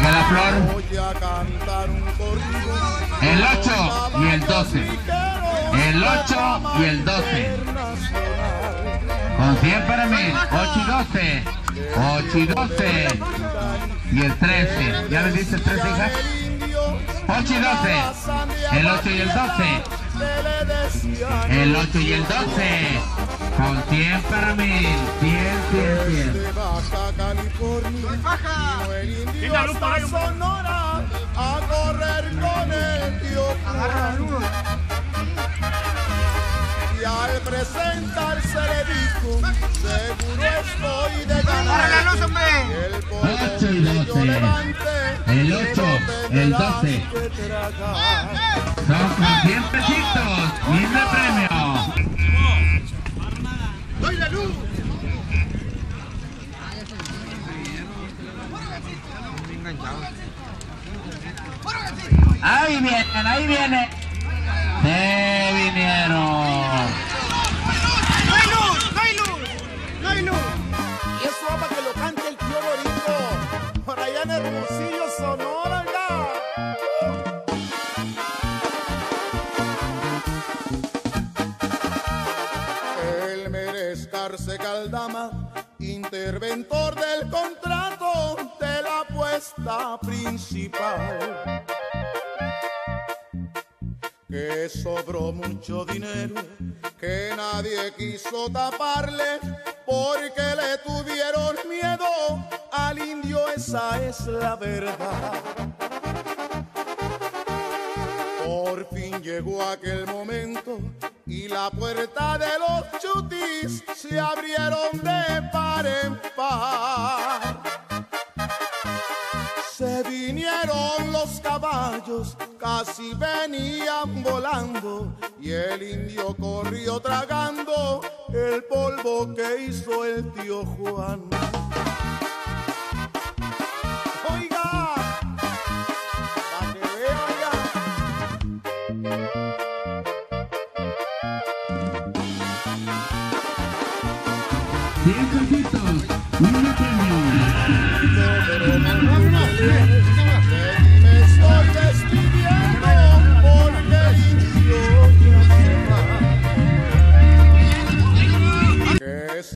Sigue la flor. El 8 y el 12. El 8 y el 12. Con 100 para mí. 8 y 12. 8 y 12. Y el 13. ¿Ya le dice el 13, hija? 8 y 12. El 8 y el 12. El 8 y el 12. Con 100 para mí. 100, 100, 100. Linda luz por ahí, un poco. Sonora a correr con el tío Juan. Y al presentarse le dijo, seguro estoy de ganar. ¡Para la luz, hombre! El polvo 8 y que yo 12. levante, El 8, el 12. que tragar. Son con 100 pesitos. Lindo premio. Ahí vienen, ahí vienen. Se vinieron. ¡No hay luz! ¡No hay luz! ¡No hay luz! Y eso va para que lo cante el tío Borito. Por allá en Hermosillo, Sonora, ya. El merezcarse Caldama, interventor del contrato principal. Que sobró mucho dinero que nadie quiso taparle porque le tuvieron miedo al indio, esa es la verdad. Por fin llegó aquel momento y la puerta de los chutis se abrieron de par en Se vinieron los caballos, casi venían volando y el indio corrió tragando el polvo que hizo el tío Juan. Oiga, para